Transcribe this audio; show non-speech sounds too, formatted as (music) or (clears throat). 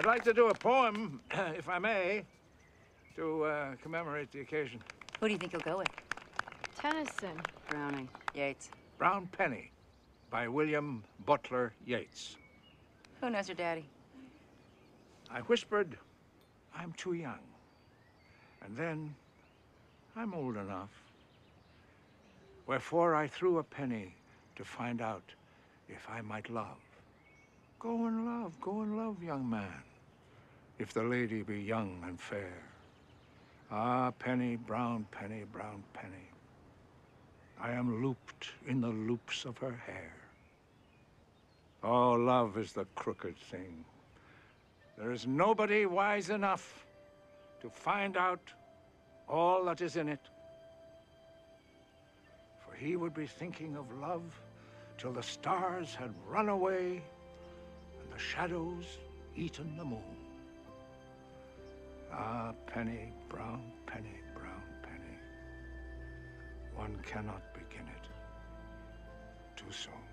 I'd like to do a poem, (clears throat) if I may, to uh, commemorate the occasion. Who do you think you'll go with? Tennyson. Browning. Yeats. Brown Penny by William Butler Yeats. Who knows your daddy? I whispered, I'm too young. And then, I'm old enough. Wherefore I threw a penny to find out if I might love. Go and love, go and love, young man, if the lady be young and fair. Ah, penny, brown penny, brown penny. I am looped in the loops of her hair. Oh, love is the crooked thing. There is nobody wise enough to find out all that is in it. For he would be thinking of love till the stars had run away and the shadows eaten the moon. Ah, penny, brown penny, brown penny. One cannot begin it too soon.